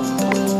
Bye.